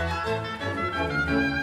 Música